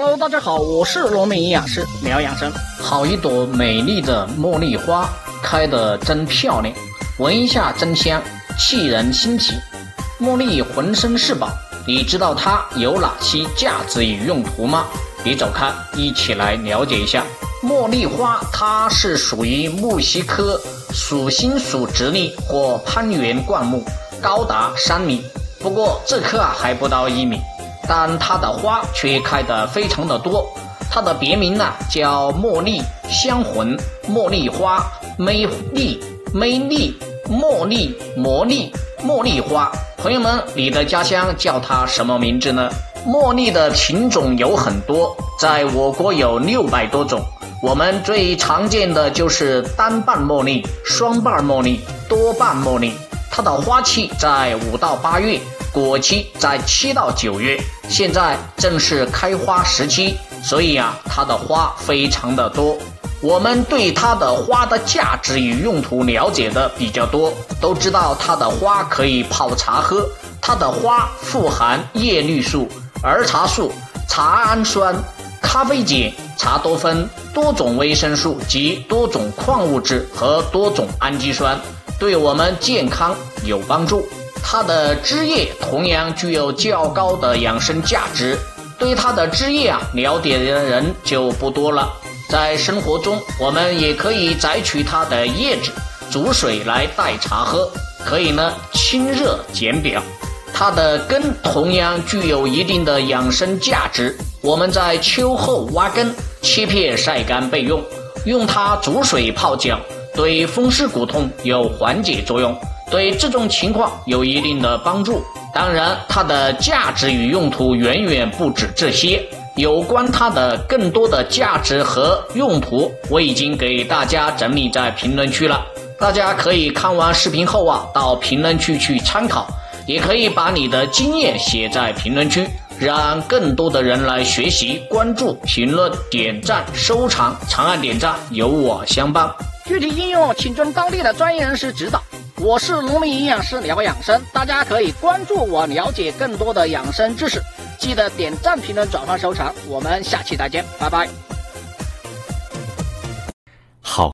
Hello，大家好，我是罗美营养师聊养生。好一朵美丽的茉莉花，开得真漂亮，闻一下真香，沁人心脾。茉莉浑身是宝，你知道它有哪些价值与用途吗？别走开，一起来了解一下。茉莉花它是属于木犀科属心属直立或攀援灌木，高达三米，不过这棵啊还不到一米。但它的花却开得非常的多，它的别名呢叫茉莉香魂、茉莉花、美丽、美丽、茉莉、魔力、茉莉花。朋友们，你的家乡叫它什么名字呢？茉莉的品种有很多，在我国有六百多种。我们最常见的就是单瓣茉莉、双瓣茉莉、多瓣茉莉。它的花期在五到八月。果期在七到九月，现在正是开花时期，所以啊，它的花非常的多。我们对它的花的价值与用途了解的比较多，都知道它的花可以泡茶喝，它的花富含叶绿素、儿茶素、茶氨酸、咖啡碱、茶多酚多种维生素及多种矿物质和多种氨基酸，对我们健康有帮助。它的枝叶同样具有较高的养生价值，对它的枝叶啊了解的人就不多了。在生活中，我们也可以摘取它的叶子，煮水来代茶喝，可以呢清热减表。它的根同样具有一定的养生价值，我们在秋后挖根，切片晒干备用。用它煮水泡脚，对风湿骨痛有缓解作用。对这种情况有一定的帮助，当然它的价值与用途远远不止这些。有关它的更多的价值和用途，我已经给大家整理在评论区了，大家可以看完视频后啊，到评论区去参考，也可以把你的经验写在评论区，让更多的人来学习。关注、评论、点赞、收藏，长按点赞，有我相伴。具体应用，请遵当地的专业人士指导。我是农民营养师聊养生，大家可以关注我，了解更多的养生知识。记得点赞、评论、转发、收藏。我们下期再见，拜拜。好。